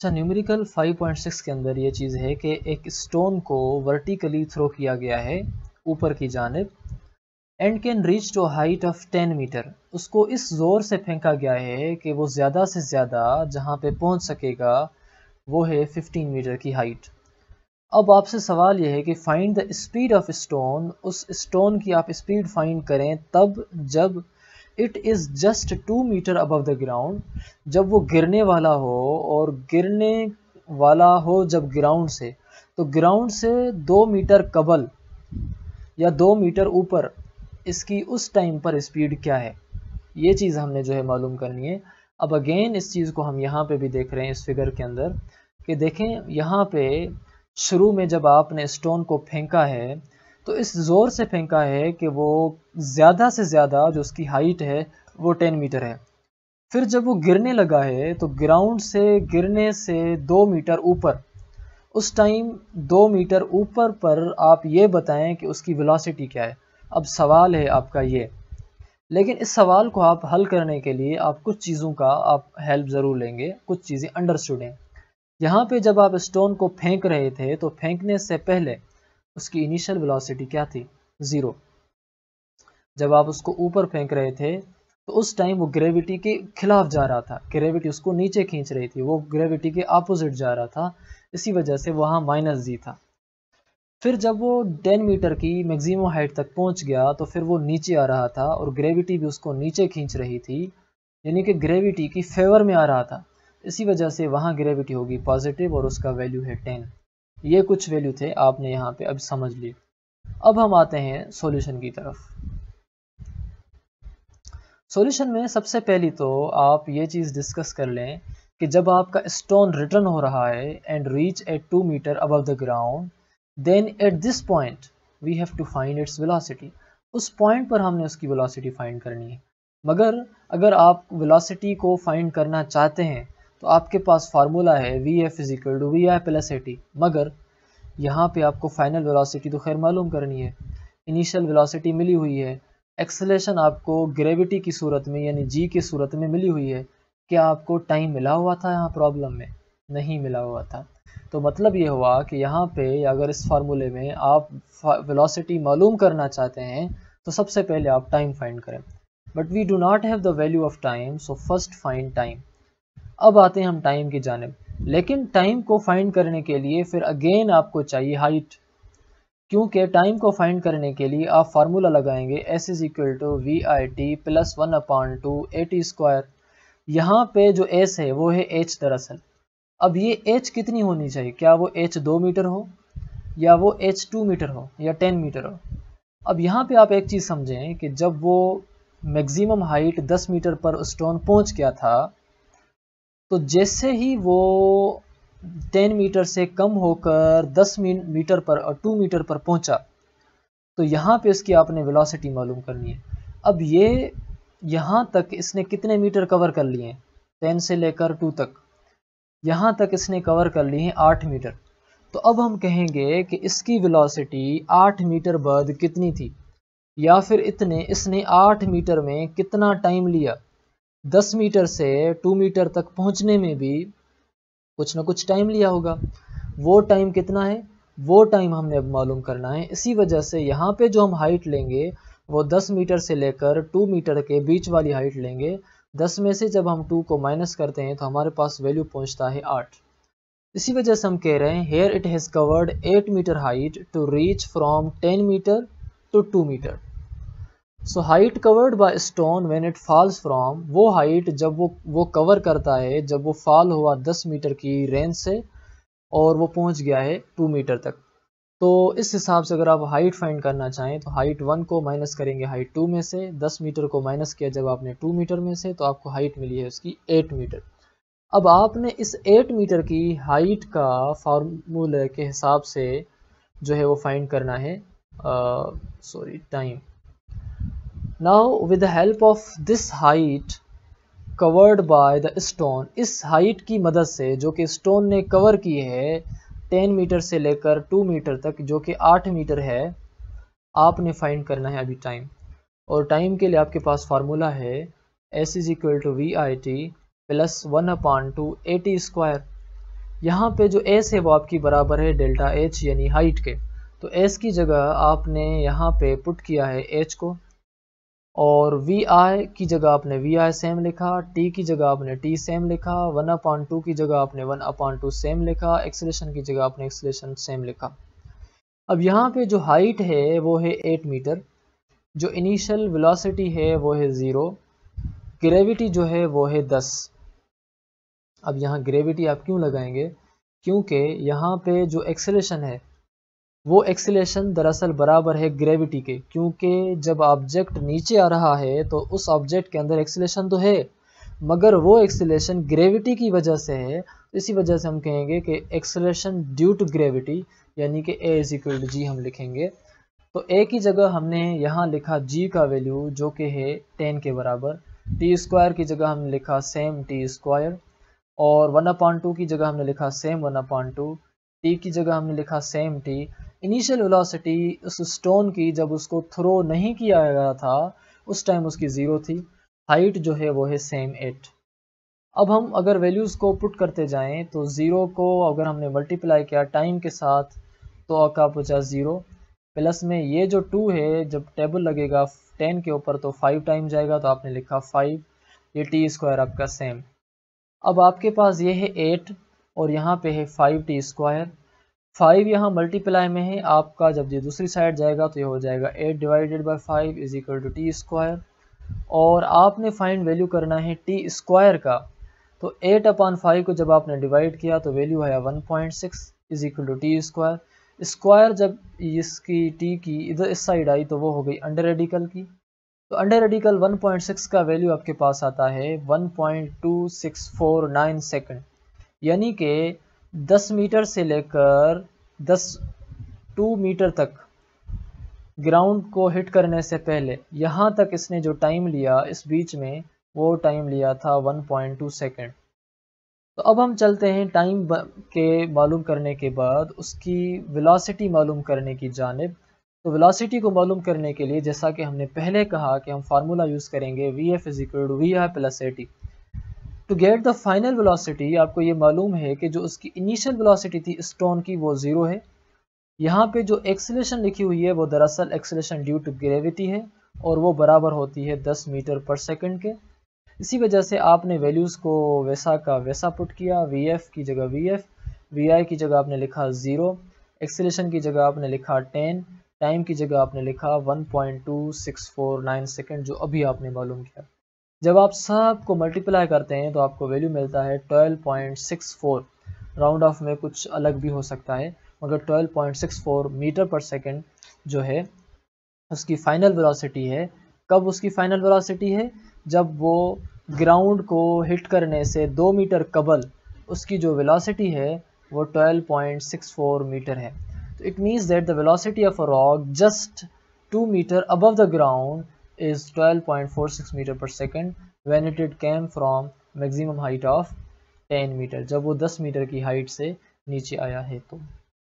अच्छा न्यूमेरिकल 5.6 के अंदर ये चीज़ है कि एक स्टोन को वर्टिकली थ्रो किया गया है ऊपर की जानब and can reach to height of 10 metre उसको इस ज़ोर से फेंका गया है कि वो ज़्यादा से ज़्यादा जहाँ पे पहुँच सकेगा, वो है 15 मीटर की हाइट अब आपसे सवाल यह है कि find the speed of stone उस स्टोन की आप स्पीड फाइंड करें तब जब it is just two metre above the ground जब वो गिरने वाला हो और गिरने वाला हो जब ग्राउंड से तो ग्राउंड से दो मीटर कबल या दो मीटर ऊपर, इसकी उस टाइम पर स्पीड क्या है? ये चीज़ हमने जो है मालूम करनी है। अब अगेन इस चीज़ को हम यहाँ पे भी देख रहे हैं इस फिगर के अंदर कि देखें, यहाँ पे शुरू में जब आपने स्टोन को फेंका है तो इस ज़ोर से फेंका है कि वो ज़्यादा से ज़्यादा जो उसकी हाइट है, वो टेन मीटर है। फिर जब वो गिरने लगा है तो ग्राउंड से गिरने से दो मीटर ऊपर। उस टाइम दो मीटर ऊपर पर आप ये बताएँ कि उसकी वेलोसिटी क्या है। अब सवाल है आपका ये। लेकिन इस सवाल को आप हल करने के लिए आप कुछ चीज़ों का आप हेल्प ज़रूर लेंगे, कुछ चीज़ें अंडरस्टूड यहाँ पे जब आप स्टोन को फेंक रहे थे तो फेंकने से पहले उसकी इनिशियल वेलोसिटी क्या थी? ज़ीरो जब आप उसको ऊपर फेंक रहे थे तो उस टाइम वो ग्रेविटी के खिलाफ जा रहा था। ग्रेविटी उसको नीचे खींच रही थी। वो ग्रेविटी के अपोजिट जा रहा था। इसी वजह से वहाँ माइनस जी था। फिर जब वो 10 मीटर की मैक्सिमम हाइट तक पहुँच गया तो फिर वो नीचे आ रहा था और ग्रेविटी भी उसको नीचे खींच रही थी। यानी कि ग्रेविटी की फेवर में आ रहा था। इसी वजह से वहाँ ग्रेविटी होगी पॉजिटिव और उसका वैल्यू है 10 ये कुछ वैल्यू थे आपने यहाँ पे, अब समझ लिए। अब हम आते हैं सॉल्यूशन की तरफ़। सॉल्यूशन में सबसे पहली तो आप ये चीज़ डिस्कस कर लें कि जब आपका स्टोन रिटर्न हो रहा है and reach at two meter above the ground then at this point we have to find its velocity उस पॉइंट पर हमने उसकी वेलोसिटी फाइंड करनी है। मगर अगर आप वेलोसिटी को फाइंड करना चाहते हैं तो आपके पास फार्मूला है V F is equal to V I plus A T मगर यहाँ पे आपको फाइनल वेलोसिटी तो खैर मालूम करनी है। इनिशियल वेलोसिटी मिली हुई है। एक्सलेशन आपको ग्रेविटी की सूरत में, यानी जी की सूरत में मिली हुई है क्या आपको टाइम मिला हुआ था यहाँ प्रॉब्लम में, नहीं मिला हुआ था। तो मतलब ये हुआ कि यहाँ पे अगर इस फार्मूले में आप वेलोसिटी मालूम करना चाहते हैं तो सबसे पहले आप टाइम फाइंड करें। But we do not have the value of time so first find time अब आते हैं हम टाइम की जानब। लेकिन टाइम को फाइंड करने के लिए फिर अगेन आपको चाहिए हाइट क्योंकि टाइम को फाइंड करने के लिए आप फार्मूला लगाएँगे S is equal to V I T plus one upon two A T square यहाँ पे जो एस है, वो है एच दरअसल। अब ये एच कितनी होनी चाहिए? क्या वो एच दो मीटर हो? या वो एच टू मीटर हो? या टेन मीटर हो? अब यहाँ पे आप एक चीज़ समझें कि जब वो मैक्सिमम हाइट दस मीटर पर स्टोन पहुँच गया था तो जैसे ही वो टेन मीटर से कम होकर दस मीटर पर और टू मीटर पर पहुँचा तो यहाँ पे इसकी आपने वेलोसिटी मालूम करनी है। अब ये यहाँ तक इसने कितने मीटर कवर कर लिए हैं? टेन से लेकर टू तक। यहाँ तक इसने कवर कर ली है आठ मीटर तो अब हम कहेंगे कि इसकी वेलोसिटी आठ मीटर बाद कितनी थी? या फिर इतने, इसने आठ मीटर में कितना टाइम लिया? दस मीटर से टू मीटर तक पहुँचने में भी कुछ ना कुछ टाइम लिया होगा। वो टाइम कितना है? वो टाइम हमने अब मालूम करना है। इसी वजह से यहाँ पे जो हम हाइट लेंगे, वो 10 मीटर से लेकर टू मीटर के बीच वाली हाइट लेंगे। दस में से जब हम टू को माइनस करते हैं तो हमारे पास वैल्यू पहुँचता है आठ। इसी वजह से हम कह रहे हैं here it has covered eight meter height to reach from ten meter to two meter so height covered by stone when it falls from वो हाइट जब वो वो कवर करता है, जब वो फॉल हुआ दस मीटर की रेंज से, और वो पहुँच गया है टू मीटर तक। तो इस हिसाब से अगर आप हाइट फाइंड करना चाहें तो हाइट वन को माइनस करेंगे हाइट टू में से, दस मीटर को माइनस किया जब आपने टू मीटर में से तो आपको हाइट मिली है उसकी एट मीटर अब आपने इस एट मीटर की हाइट का फार्मूले के हिसाब से जो है वो फाइंड करना है sorry time now with the help of this height covered by the stone इस हाइट की मदद से जो कि स्टोन ने कवर की है टेन मीटर से लेकर टू मीटर तक, जो कि आठ मीटर है, आपने फाइंड करना है अभी टाइम और टाइम के लिए आपके पास फार्मूला है S is equal to V I T plus one upon two A T square यहाँ पे जो एस है वो आपकी बराबर है डेल्टा एच यानी हाइट के. तो एस की जगह आपने यहाँ पे पुट किया है एच को. और वी आई की जगह आपने वी आई सेम लिखा टी की जगह आपने टी सेम लिखा वन अपॉन टू की जगह आपने वन अपॉन टू सेम लिखा एक्सलेशन की जगह आपने एक्सलेशन सेम लिखा। अब यहाँ पे जो हाइट है, वो है एट मीटर जो इनिशियल वेलोसिटी है, वो है ज़ीरो ग्रेविटी जो है, वो है दस। अब यहाँ ग्रेविटी आप क्यों लगाएँगे? क्योंकि यहाँ पे जो एक्सेलेशन है वो एक्सेलेशन दरअसल बराबर है ग्रेविटी के, क्योंकि जब ऑब्जेक्ट नीचे आ रहा है तो उस ऑब्जेक्ट के अंदर एक्सेलेशन तो है, मगर वो एक्सेलेशन ग्रेविटी की वजह से है। इसी वजह से हम कहेंगे कि एक्सेलेशन ड्यू टू ग्रेविटी यानी कि A is equal to G हम लिखेंगे। तो ए की जगह हमने यहाँ लिखा जी का वैल्यू जो कि है टेन के बराबर। टी स्क्वायर की जगह हमने लिखा सेम टी स्क्वायर और वन अपॉइंट टू की जगह हमने लिखा same one upon two T की जगह हमने लिखा सेम टी इनिशियल वेलोसिटी उस स्टोन की जब उसको थ्रो नहीं किया गया था, उस टाइम उसकी ज़ीरो थी। हाइट जो है वो है सेम एट अब हम अगर वैल्यूज़ को पुट करते जाएँ तो ज़ीरो को अगर हमने मल्टीप्लाई किया टाइम के साथ तो आपका बचा ज़ीरो प्लस में ये जो टू है, जब टेबल लगेगा टेन के ऊपर तो फाइव टाइम जाएगा तो आपने लिखा फाइव ये टी स्क्वायर आपका सेम अब आपके पास ये है एट और यहाँ पे है फाइव टी स्क्वायर फाइव यहाँ मल्टीप्लाई में है, आपका जब ये दूसरी साइड जाएगा तो ये हो जाएगा eight divided by five is equal to T square. और आपने फाइंड वैल्यू करना है टी स्क्वायर का तो एट अपॉन फाइव को जब आपने डिवाइड किया तो वैल्यू आया one point six is equal to T square. Square जब इसकी टी की इधर इस साइड आई तो वो हो गई अंडर रेडिकल की। तो अंडर रेडिकल 1.6 का वैल्यू आपके पास आता है 1.2649 सेकंड, यानी कि 10 मीटर से लेकर दस, टू मीटर तक ग्राउंड को हिट करने से पहले, यहाँ तक इसने जो टाइम लिया, इस बीच में, वो टाइम लिया था 1.2 सेकंड तो अब हम चलते हैं टाइम के मालूम करने के बाद, उसकी वेलोसिटी मालूम करने की जानब। तो वेलोसिटी को मालूम करने के लिए, जैसा कि हमने पहले कहा कि हम फार्मूला यूज़ करेंगे V F is equal to V I plus A T to get the final velocity आपको ये मालूम है कि जो उसकी इनिशियल वेलोसिटी थी स्टोन की, वो ज़ीरो है। यहाँ पे जो एक्सलेशन लिखी हुई है, वो दरअसल एक्सलेशन ड्यू टू ग्रेविटी है, और वो बराबर होती है 10 मीटर पर सेकंड के। इसी वजह से आपने वैल्यूज़ को वैसा का वैसा पुट किया वी एफ़ की जगह वी एफ़ वी आई की जगह आपने लिखा ज़ीरो एक्सलेशन की जगह आपने लिखा टेन टाइम की जगह आपने लिखा 1.2649 सेकंड जो अभी आपने मालूम किया। जब आप सबको मल्टीप्लाई करते हैं तो आपको वैल्यू मिलता है 12.64 राउंड ऑफ़ में कुछ अलग भी हो सकता है, मगर 12.64 मीटर पर सेकंड जो है, उसकी फाइनल वेलोसिटी है। कब उसकी फाइनल वेलोसिटी है? जब वो ग्राउंड को हिट करने से दो मीटर कबल, उसकी जो वेलोसिटी है, वो 12.64 मीटर है। तो it means that the velocity of a rock just 2 meter above the ground is 12.46 meter per second when it, came from maximum height of 10 meter जब वो 10 मीटर की height से नीचे आया है तो